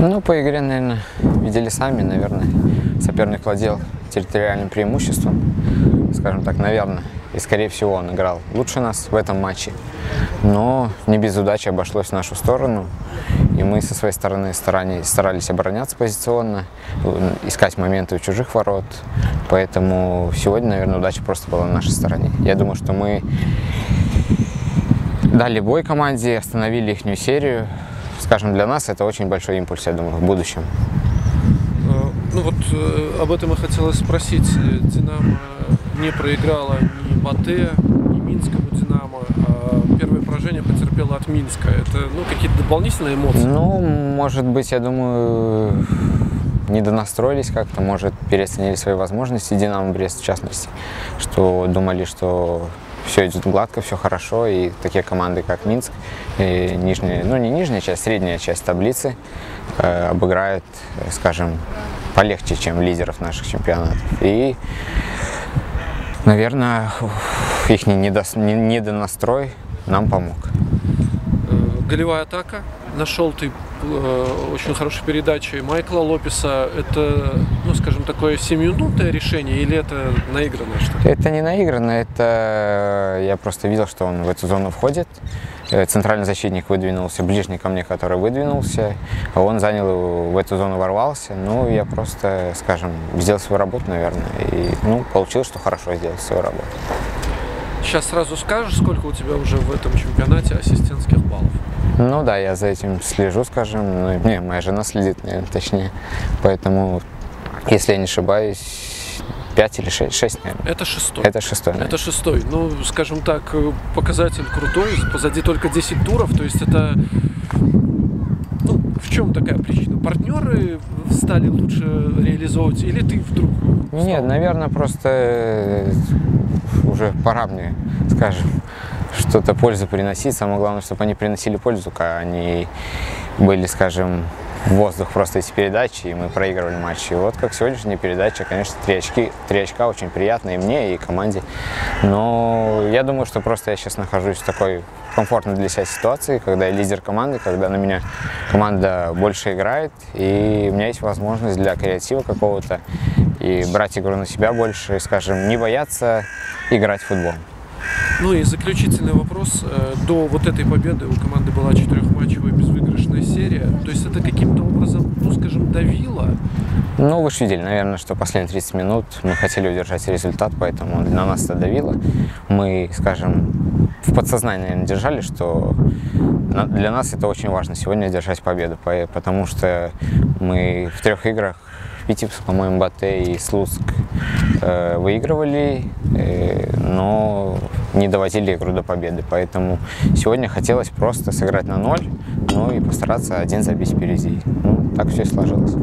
Ну, по игре, наверное, видели сами, наверное. Соперник владел территориальным преимуществом, скажем так, наверное. И, скорее всего, он играл лучше нас в этом матче. Но не без удачи обошлось в нашу сторону. И мы со своей стороны старались, обороняться позиционно, искать моменты у чужих ворот. Поэтому сегодня, наверное, удача просто была на нашей стороне. Я думаю, что мы дали бой команде, остановили их серию. Скажем, для нас это очень большой импульс, я думаю, в будущем. Э, Ну вот э, об этом и хотелось спросить. Динамо не проиграла ни Батэ, ни Минскому Динамо, а первое поражение потерпело от Минска. Это ну, какие-то дополнительные эмоции? Ну, может быть, я думаю, не донастроились как-то, может, переоценили свои возможности, Динамо Брест в частности, что думали, что все идет гладко, все хорошо, и такие команды, как Минск, и нижняя, ну не нижняя часть, средняя часть таблицы э, обыграют, э, скажем, полегче, чем лидеров наших чемпионатов. И, наверное, их недонастрой нам помог. Э, Голевая атака. Нашел ты э, очень хорошей передачей Майкла Лопеса. Это, ну, скажем, такое семиминутное решение или это наигранное что-то? Это не наигранно, это я просто видел, что он в эту зону входит. Э, Центральный защитник выдвинулся, ближний ко мне, который выдвинулся, он занял в эту зону ворвался. Ну, я просто, скажем, сделал свою работу, наверное, и, ну, получилось, что хорошо сделал свою работу. Сейчас сразу скажешь, сколько у тебя уже в этом чемпионате ассистентских баллов? Ну да, я за этим слежу, скажем. Ну, не, моя жена следит, наверное, точнее. Поэтому, если я не ошибаюсь, 5 или 6, 6 наверное. Это шестой. Это шестой, наверное. Это шестой. Ну, скажем так, э, показатель крутой. Позади только 10 туров. То есть это... Ну, в чем такая причина? Партнеры стали лучше реализовывать или ты вдруг? стал? Нет, наверное, просто э, уже пора мне, скажем, что-то пользу приносить. Самое главное, чтобы они приносили пользу, когда они были, скажем, воздух просто эти передачи, и мы проигрывали матчи. И вот как сегодняшняя передача, конечно, три, очки, три очка очень приятно и мне, и команде. Но я думаю, что просто я сейчас нахожусь в такой комфортной для себя ситуации, когда я лидер команды, когда на меня команда больше играет, и у меня есть возможность для креатива какого-то и брать игру на себя больше, скажем, не бояться играть в футбол. Ну и заключительный вопрос. Э, До вот этой победы у команды была четырехматчевая безвыигрышная серия. То есть это каким-то образом, ну скажем, давило? Ну, вы же видели, наверное, что последние 30 минут мы хотели удержать результат, поэтому на нас это давило. Мы, скажем, в подсознании, наверное, держали, что для нас это очень важно сегодня держать победу, по- потому что мы в трех играх Витебск, по-моему, Батэ и Слуцк э, выигрывали, э, но не доводили игру до победы. Поэтому сегодня хотелось просто сыграть на ноль, ну и постараться один забить впереди. Ну, так все и сложилось.